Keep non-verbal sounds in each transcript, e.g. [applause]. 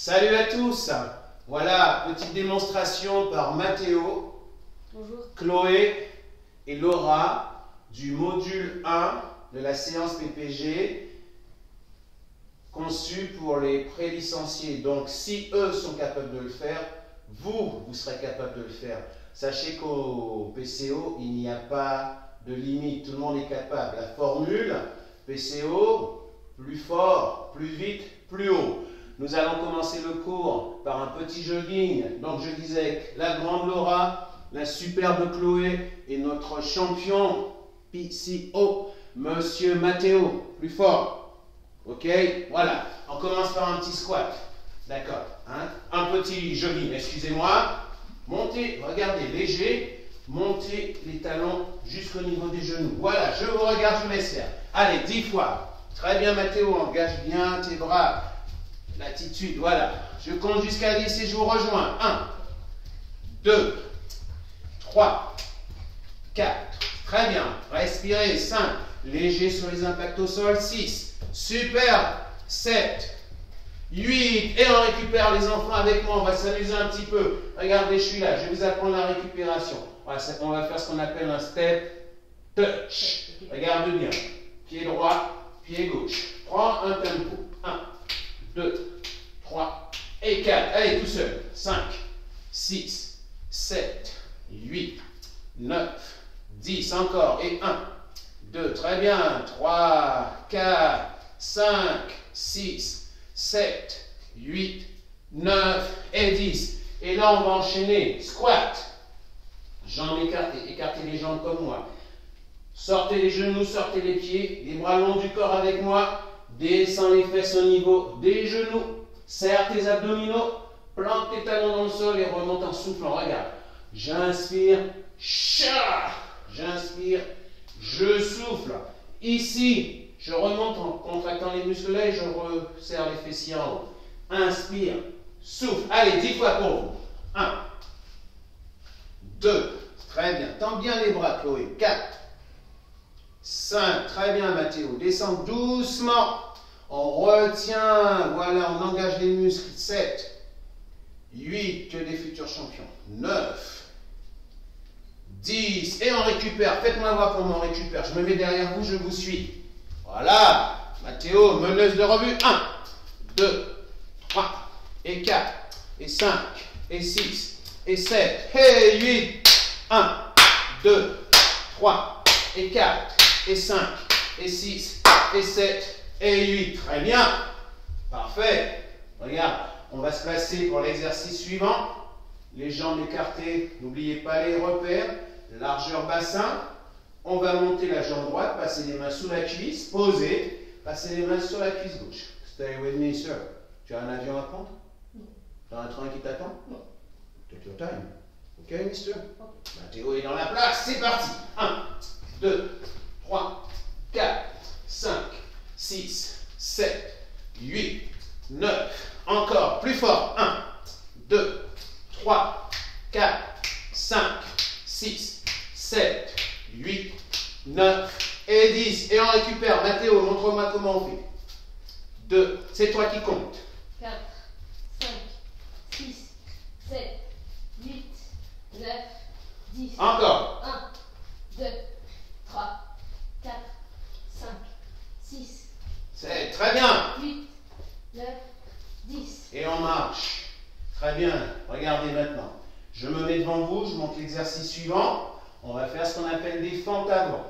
Salut à tous Voilà, petite démonstration par Mathéo, Bonjour. Chloé et Laura du module 1 de la séance PPG conçu pour les pré-licenciés. Donc si eux sont capables de le faire, vous, vous serez capable de le faire. Sachez qu'au PCO, il n'y a pas de limite, tout le monde est capable. La formule PCO, plus fort, plus vite, plus haut. Nous allons commencer le cours par un petit jogging. Donc je disais la grande Laura, la superbe Chloé et notre champion PCO, Monsieur Matteo. Plus fort. Ok? Voilà. On commence par un petit squat. D'accord. Hein? un petit jogging, excusez-moi. Montez, regardez, léger. Montez les talons jusqu'au niveau des genoux. Voilà, je vous regarde, je vous. Allez, dix fois. Très bien, Mathéo, engage bien tes bras. L'attitude, voilà. Je compte jusqu'à 10 et je vous rejoins. 1, 2, 3, 4. Très bien. Respirez. 5. Léger sur les impacts au sol. 6. Super. 7. 8. Et on récupère les enfants avec moi. On va s'amuser un petit peu. Regardez, je suis là. Je vais vous apprendre la récupération. On va faire ce qu'on appelle un step touch. Regarde bien. Pied droit, pied gauche. Prends un tempo. 1, 2, 3 et 4. Allez, tout seul. 5, 6, 7, 8, 9, 10. Encore. Et 1, 2. Très bien. 3, 4, 5, 6, 7, 8, 9 et 10. Et là, on va enchaîner. Squat. Jambes écartées. Écartez les jambes comme moi. Sortez les genoux, sortez les pieds. Les bras longs du corps avec moi. Descends les fesses au niveau des genoux. Serre tes abdominaux. Plante tes talons dans le sol et remonte en soufflant. Regarde. J'inspire. J'inspire. Je souffle. Ici, je remonte en contractant les muscles et je resserre les fessiers en haut. Inspire. Souffle. Allez, dix fois pour vous. Un. Deux. Très bien. Tends bien les bras, Chloé. Quatre. 5. Très bien, Mathéo. Descends doucement. On retient. Voilà, on engage les muscles. 7. 8. Que des futurs champions. 9. 10. Et on récupère. Faites-moi voir pour on récupère. Je me mets derrière vous, je vous suis. Voilà. Mathéo, meneuse de revue. 1, 2, 3, et 4, et 5, et 6, et 7, et 8. 1, 2, 3, et 4 et 5, et 6, et 7, et 8. Très bien. Parfait. Regarde, on va se placer pour l'exercice suivant. Les jambes écartées, n'oubliez pas les repères. Largeur bassin. On va monter la jambe droite, passer les mains sous la cuisse, poser, passer les mains sur la cuisse gauche. Stay with me, sir. Tu as un avion à prendre? Non. Tu as un train qui t'attend? Non. Take your time. Ok, mister? Mathéo est dans la place, c'est parti. 1, 2, 3, 4, 5, 6, 7, 8, 9. Encore, plus fort. 1, 2, 3, 4, 5, 6, 7, 8, 9 et 10. Et on récupère. Mathéo, montre-moi comment on fait. 2, c'est toi qui comptes. 4, 5, 6, 7, 8, 9, 10. Encore. 1, 2, 3, 4, 5, 6, C'est très bien. 8, 9, 10. Et on marche. Très bien. Regardez maintenant. Je me mets devant vous, je monte l'exercice suivant. On va faire ce qu'on appelle des fentes avant.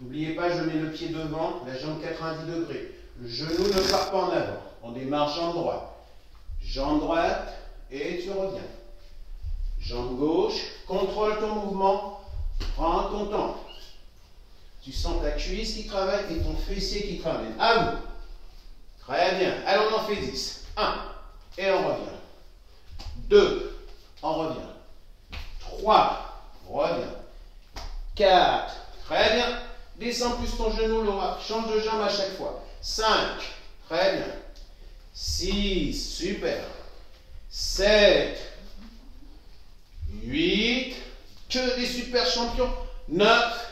N'oubliez pas, je mets le pied devant, la jambe 90 degrés. Le genou ne part pas en avant. On démarre jambe droite. Jambe droite et tu reviens. Jambe gauche, contrôle ton mouvement, prends ton temps. Tu sens ta cuisse qui travaille et ton fessier qui travaille. À vous. Très bien. Allez, on en fait 10. 1. Et on revient. 2. On revient. 3. Reviens. 4. Très bien. Descends plus ton genou, Laura. Change de jambe à chaque fois. 5. Très bien. 6. Super. 7. 8. Que des super champions. 9.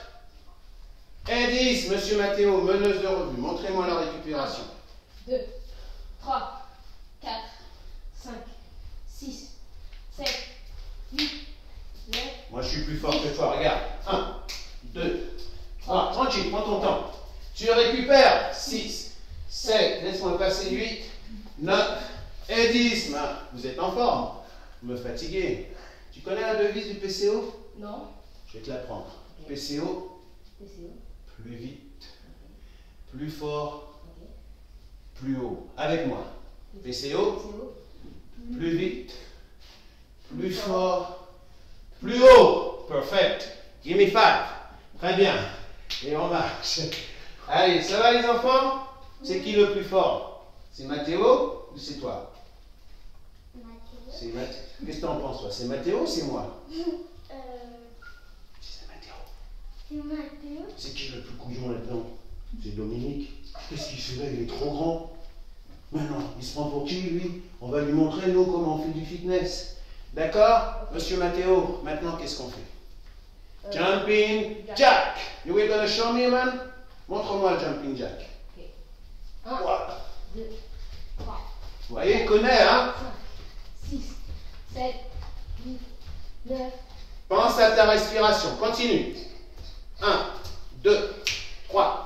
Et 10. Monsieur Mathéo, meneuse de revue. Montrez-moi la récupération. 2, 3, 4, 6, 7, 8, 9, Moi, je suis plus fort que toi. Regarde. 1, 2, 3. Tranquille, prends ton temps. Tu récupères. 6, 7. Laisse-moi passer 8, 9 et 10. Ben, vous êtes en forme. Vous me fatiguez. Tu connais la devise du PCO non, Je vais te l'apprendre. PCO, PCO, plus vite, plus fort. Plus haut. Avec moi. PCO, plus vite, plus fort, plus haut. Perfect. Give me five. Très bien. Et on marche. Allez, ça va les enfants? C'est qui le plus fort? C'est Mathéo ou c'est toi? C'est Mathéo. Qu'est-ce que t'en penses toi? C'est Mathéo ou c'est moi? C'est Mathéo. C'est qui le plus couillon là-dedans? C'est Dominique. Qu'est-ce qu'il fait? Là Il est trop grand. Maintenant, il se prend pour qui lui? On va lui montrer nous comment on fait du fitness. D'accord? Monsieur Mathéo, maintenant qu'est-ce qu'on fait? Euh, Jumping jack. You were gonna show me man? Montre-moi le jumping jack. 1, Voilà. 2, 3, Vous voyez, il connaît, hein? 5, 6, 7, 8, 9, Pense à ta respiration. Continue. 1, 2, 3,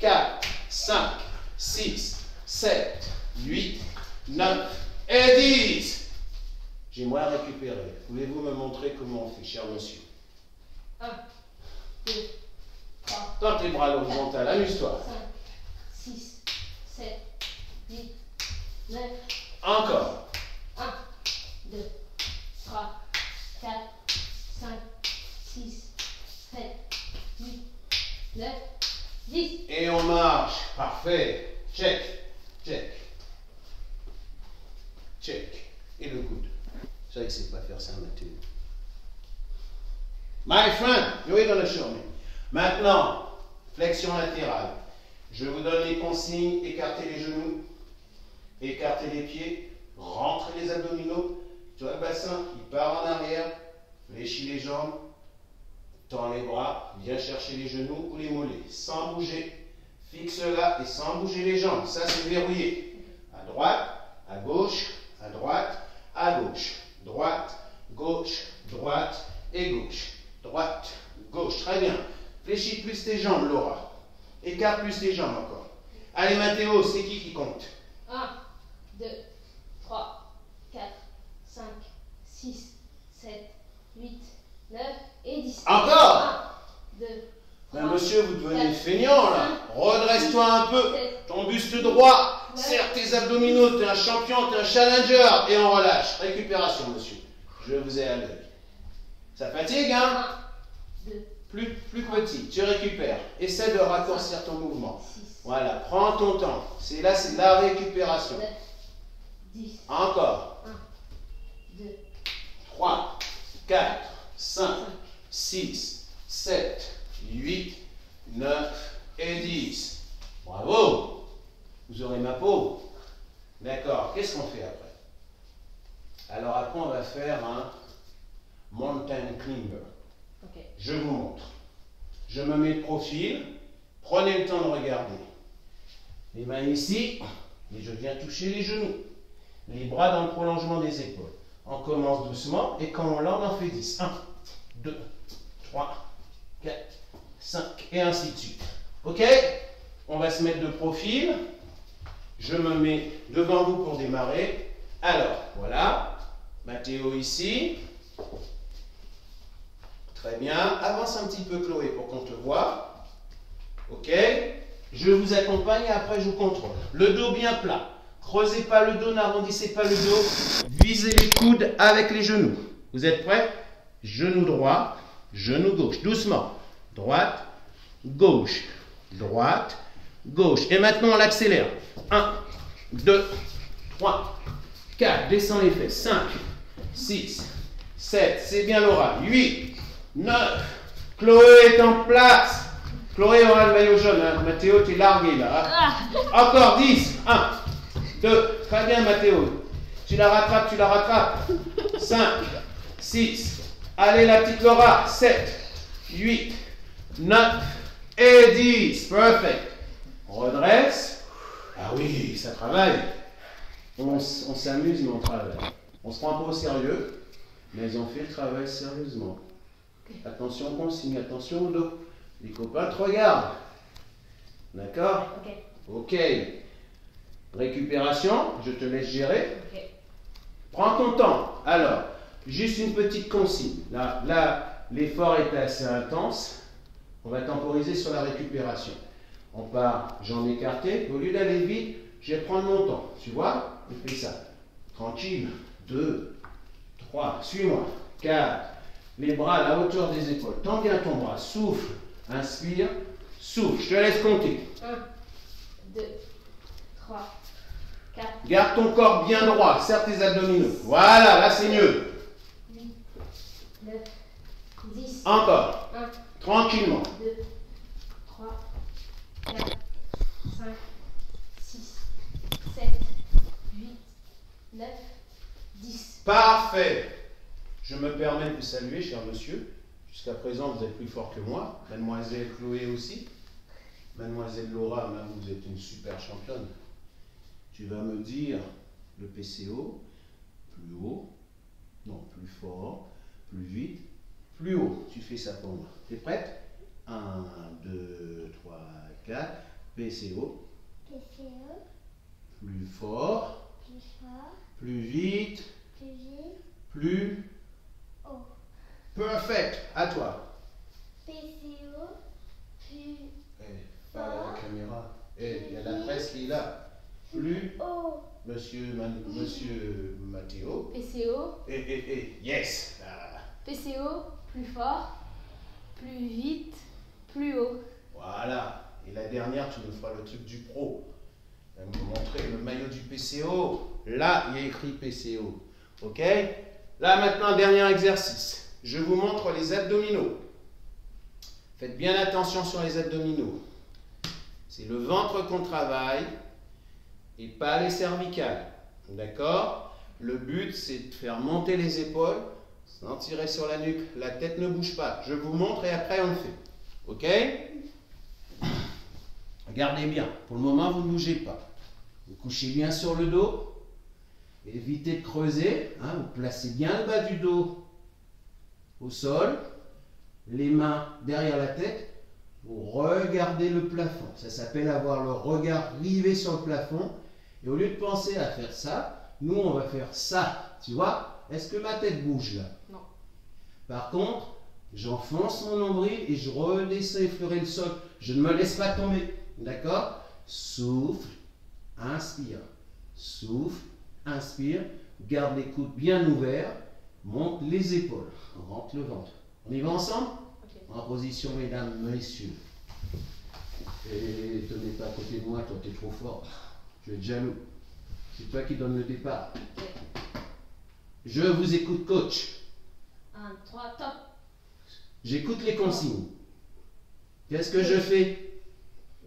4, 5, 6, 7, 8, 9 et 10. J'ai moins récupéré. Pouvez-vous me montrer comment on fait, cher monsieur? 1, 2, 3, Tends tes bras l'horizontale. Amuse-toi. 5, 6, 7, 8, 9, Encore. 1, 2, 3, 4, 5, 6, 7, 8, 9, 10. Et on marche. Parfait. Check. Check. Check. Et le coude. Je savais que c'est pas faire ça, Mathieu. My friend, you're gonna show me. Maintenant, flexion latérale. Je vous donne les consignes. Écartez les genoux. Écartez les pieds. Rentrez les abdominaux. Vois le bassin, il part en arrière. Fléchis les jambes. Tends les bras. Viens chercher les genoux ou les mollets. Sans bouger. Fixe là et sans bouger les jambes. Ça, c'est verrouillé. À droite, à gauche, à droite, à gauche. Droite, gauche, droite et gauche. Droite, gauche. Très bien. Fléchis plus tes jambes, Laura. Écarte plus tes jambes encore. Allez, Mathéo, c'est qui qui compte? 1, 2, 3, 4, 5, 6, 7, 8, 9 et 10. Encore 1, 2, Ben, monsieur, vous devenez feignant là. Redresse-toi un peu. Ton buste droit. Serre tes un champion, t'es un challenger. Et on relâche. Récupération, monsieur. Je vous ai à l'œil. Ça fatigue, hein 1, 2, plus, plus petit. Tu récupères. Essaie de raccourcir ton mouvement. 6, Voilà. Prends ton temps. C'est là, c'est la récupération. 9, 10, Encore. 2, 3, 4, 5, 6, 7, 8, 9 et 10. Bravo Vous aurez ma peau. D'accord. Qu'est-ce qu'on fait après Alors après, on va faire un mountain climber. ok. Je vous montre. Je me mets de profil. Prenez le temps de regarder. Les mains ici. Et je viens toucher les genoux. Les bras dans le prolongement des épaules. On commence doucement. Et quand on l'a, on en fait 10. 1, 2, 3, 4, 5. Et ainsi de suite. OK? On va se mettre de profil. Je me mets devant vous pour démarrer. Alors, voilà. Mathéo ici. Très bien. Avance un petit peu, Chloé, pour qu'on te voit. OK Je vous accompagne et après, je vous contrôle. Le dos bien plat. Creusez pas le dos, n'arrondissez pas le dos. Visez les coudes avec les genoux. Vous êtes prêts? Genou droit, genou gauche. Doucement. Droite, gauche, droite, gauche. Et maintenant, on l'accélère. 1, 2, 3, 4. Descends les fesses. 5, 6, 7. C'est bien Laura. 8, 9. Chloé est en place. Chloé aura le maillot jaune. hein. Mathéo, tu es largué là. hein. Encore 10. 1, 2. Très bien, Mathéo. Tu la rattrapes, tu la rattrapes. 5, 6. Allez, la petite Laura. 7, 8, 9 et 10. Perfect. Redresse. Ah oui, ça travaille. On, on s'amuse, mais on travaille. On se prend pas au sérieux, mais on fait le travail sérieusement. Attention consigne, attention au dos. Les copains te regardent. D'accord Ok. Ok. Récupération, je te laisse gérer. Ok. Prends ton temps. Alors, juste une petite consigne. Là, là l'effort est assez intense. On va temporiser sur la récupération. On part jambes écartées. Au lieu d'aller vite, je vais prendre mon temps. Tu vois? On fait ça. Tranquille. 2, 3, suis-moi. 4. Les bras à la hauteur des épaules. Tends bien ton bras. Souffle. Inspire. Souffle. Je te laisse compter. 1, 2, 3, 4, Garde ton corps bien droit. Serre tes abdominaux. Voilà, là c'est mieux. 8, 9, 10, Encore. 1, Tranquillement. 2, 3, 4, 5, 6, 7, 8, 9, 10. Parfait. Je me permets de vous saluer, cher monsieur. Jusqu'à présent, vous êtes plus fort que moi. Mademoiselle Chloé aussi. Mademoiselle Laura, vous êtes une super championne. Tu vas me dire le PCO, plus haut, non, plus fort, plus vite, plus haut. Tu fais ça pour moi. T'es prête? 1, 2, 3, 4. PCO, PCO, plus fort, plus fort, plus vite, plus vite, plus. Perfect. À toi. PCO, plus Eh, pas à la caméra. Eh, il y a la presse qui est là. Plus, haut. monsieur, Man- monsieur Matteo. PCO, Eh, eh, eh, yes. Ah, PCO, plus fort, plus vite, plus haut. voilà. Et la dernière, tu me feras le truc du pro. Tu vas me montrer le maillot du PCO. Là, il y a écrit PCO. OK? Là, maintenant, dernier exercice. Je vous montre les abdominaux. Faites bien attention sur les abdominaux. C'est le ventre qu'on travaille et pas les cervicales. D'accord? Le but, c'est de faire monter les épaules sans tirer sur la nuque. La tête ne bouge pas. Je vous montre et après on le fait. Ok? Regardez bien. Pour le moment, vous ne bougez pas. Vous couchez bien sur le dos. Évitez de creuser. hein. Vous placez bien le bas du dos au sol. Les mains derrière la tête. Vous regardez le plafond. Ça s'appelle avoir le regard rivé sur le plafond. Et au lieu de penser à faire ça, nous, on va faire ça. Tu vois Est-ce que ma tête bouge là? Non. Par contre, j'enfonce mon nombril et je redescends effleurer le sol. Je ne me laisse pas tomber. D'accord? Souffle, inspire. Souffle, inspire. Garde les coudes bien ouverts. Monte les épaules. Rentre le ventre. On y va ensemble? En position, mesdames, messieurs. Et tenez pas à côté de moi, toi, t'es trop fort. Je vais être jaloux. C'est toi qui donne le départ. Je vous écoute, coach. 1, 3, top. J'écoute les consignes. Qu'est-ce que je fais?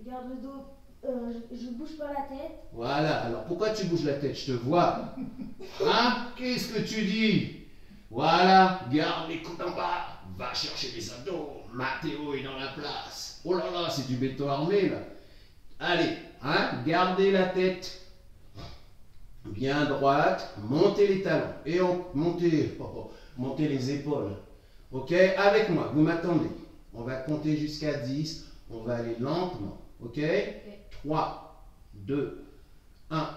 Garde le dos. Euh, je, je bouge pas la tête. Voilà. Alors, pourquoi tu bouges la tête? Je te vois. [laughs] Hein? Qu'est-ce que tu dis? Voilà. Garde les coudes en bas. Va chercher les abdos. Mathéo est dans la place. Oh là là, c'est du béton armé, là. Allez, hein Gardez la tête bien droite. Montez les talons. Et on, montez, oh, oh, montez les épaules. Ok Avec moi, vous m'attendez. On va compter jusqu'à 10. On va aller lentement. Ok? 3, 2, 1.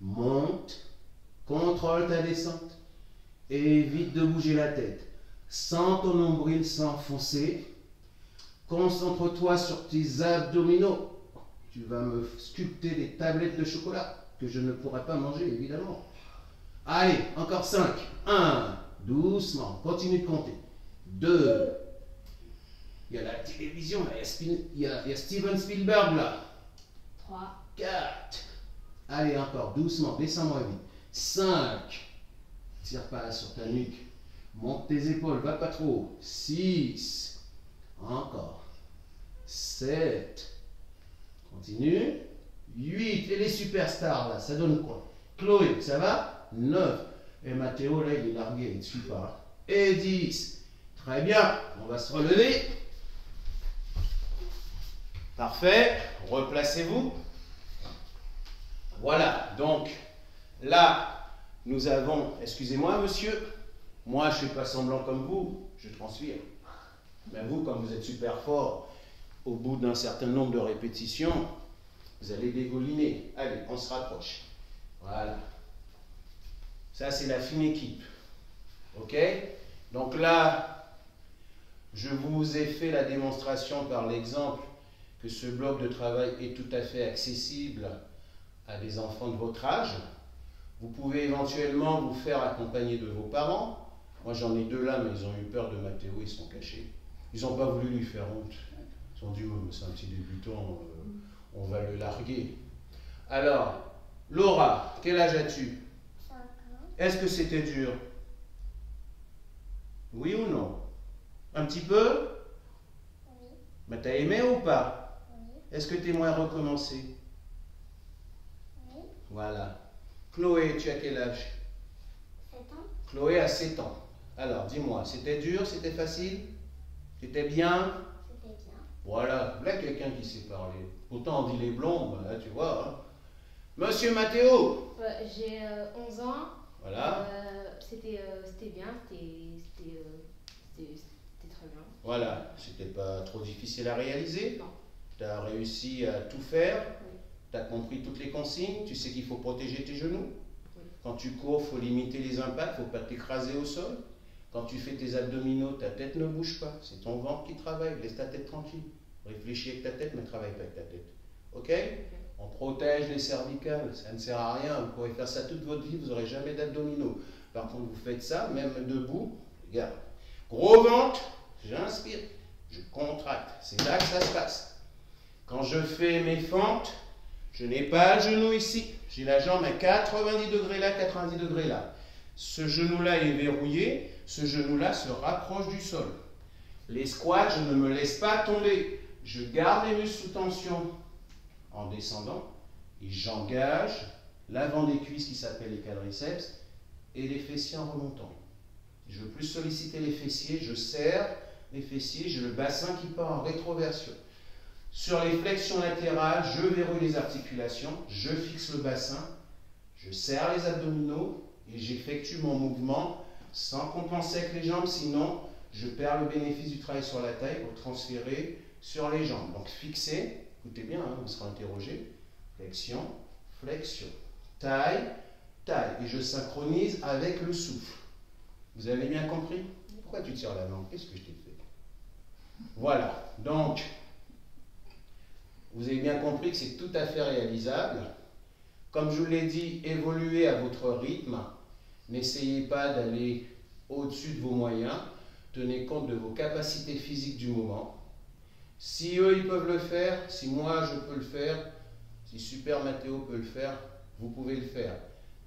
Monte. Contrôle ta descente. Et évite de bouger la tête. Sens ton nombril s'enfoncer. Concentre-toi sur tes abdominaux. Tu vas me sculpter des tablettes de chocolat que je ne pourrai pas manger, évidemment. Allez, encore 5. 1. Doucement. Continue de compter. 2. Il y a la télévision, là. Il y a, Spin- il y a- il y a Steven Spielberg, là. 3, 4. Allez, encore, doucement, descends-moi vite. 5. Tire pas sur ta nuque. Monte tes épaules, va pas trop haut. 6. Encore. 7. Continue. 8. Et les superstars, là, ça donne quoi? Chloé, ça va? 9. Et Mathéo, là, il est largué, il ne suit pas. Et 10. Très bien, on va se relever. Parfait, replacez-vous. Voilà, donc là, nous avons, excusez-moi monsieur, moi je ne fais pas semblant comme vous, je transpire. Mais vous, comme vous êtes super fort, au bout d'un certain nombre de répétitions, vous allez dégouliner. Allez, on se rapproche. Voilà. Ça, c'est la fine équipe. OK? Donc là, je vous ai fait la démonstration par l'exemple que ce bloc de travail est tout à fait accessible à des enfants de votre âge. Vous pouvez éventuellement vous faire accompagner de vos parents. Moi, j'en ai deux là, mais ils ont eu peur de Mathéo, ils sont cachés. Ils n'ont pas voulu lui faire honte. Ils ont dit, c'est un petit débutant, euh, on va le larguer. Alors, Laura, quel âge as-tu? 5 ans. Est-ce que c'était dur? Oui ou non? Un petit peu? Oui. Mais t'as aimé ou pas? Oui. Est-ce que tu aimerais recommencer Oui. Voilà. Chloé, tu as quel âge? 7 ans. Chloé a 7 ans. Alors, dis-moi, c'était dur, c'était facile? C'était bien? C'était bien. Voilà, là quelqu'un qui sait parler. Pourtant on dit les blondes, bah, là tu vois. hein. Monsieur Mathéo? J'ai euh, 11 ans. Voilà, Euh, c'était euh, c'était bien, c'était c'était, euh, c'était- c'était très bien. voilà. C'était pas trop difficile à réaliser. Non. Tu as réussi à tout faire. Oui. Tu as compris toutes les consignes. Tu sais qu'il faut protéger tes genoux. Quand tu cours, il faut limiter les impacts, il ne faut pas t'écraser au sol. Quand tu fais tes abdominaux, ta tête ne bouge pas. C'est ton ventre qui travaille. Laisse ta tête tranquille. Réfléchis avec ta tête, mais travaille pas avec ta tête. Ok? On protège les cervicales. Ça ne sert à rien. Vous pourrez faire ça toute votre vie. Vous n'aurez jamais d'abdominaux. Par contre, vous faites ça, même debout. Regarde. Gros ventre. J'inspire. Je contracte. C'est là que ça se passe. Quand je fais mes fentes, je n'ai pas le genou ici. J'ai la jambe à 90 degrés là, 90 degrés là. Ce genou-là est verrouillé. Ce genou-là se rapproche du sol. Les squats, je ne me laisse pas tomber. Je garde les muscles sous tension en descendant et j'engage l'avant des cuisses qui s'appelle les quadriceps et les fessiers en remontant. Je veux plus solliciter les fessiers, je serre les fessiers, j'ai le bassin qui part en rétroversion. Sur les flexions latérales, je verrouille les articulations, je fixe le bassin, je serre les abdominaux et j'effectue mon mouvement sans compenser avec les jambes, sinon je perds le bénéfice du travail sur la taille pour transférer sur les jambes. Donc fixez, écoutez bien, hein, vous interrogé, flexion, flexion, taille, taille, et je synchronise avec le souffle. Vous avez bien compris? Pourquoi tu tires la langue? Qu'est-ce que je t'ai fait? Voilà, donc vous avez bien compris que c'est tout à fait réalisable. Comme je vous l'ai dit, évoluez à votre rythme. N'essayez pas d'aller au-dessus de vos moyens. Tenez compte de vos capacités physiques du moment. Si eux, ils peuvent le faire, si moi, je peux le faire, si Super Mathéo peut le faire, vous pouvez le faire.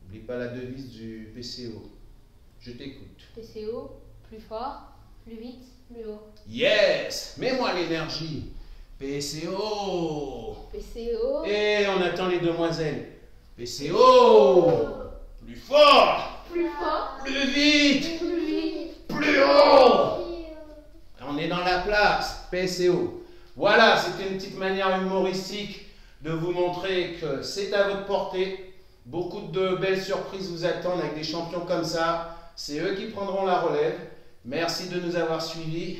N'oubliez pas la devise du PCO. Je t'écoute. PCO, plus fort, plus vite, plus haut. Yes Mets-moi l'énergie. PCO PCO, Et on attend les demoiselles. PCO Plus fort plus fort, Plus vite plus vite. Plus haut On est dans la place, PCO. Voilà, c'était une petite manière humoristique de vous montrer que c'est à votre portée. Beaucoup de belles surprises vous attendent avec des champions comme ça. C'est eux qui prendront la relève. Merci de nous avoir suivis.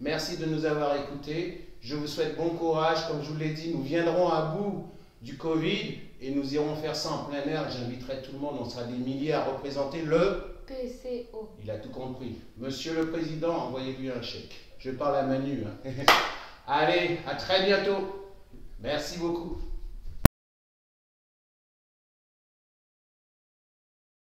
Merci de nous avoir écoutés. Je vous souhaite bon courage. Comme je vous l'ai dit, nous viendrons à bout du Covid et nous irons faire ça en plein air. J'inviterai tout le monde. On sera des milliers à représenter le PCO. il a tout compris. Monsieur le Président, envoyez-lui un chèque. Je parle à Manu. hein. [laughs] Allez, à très bientôt. Merci beaucoup.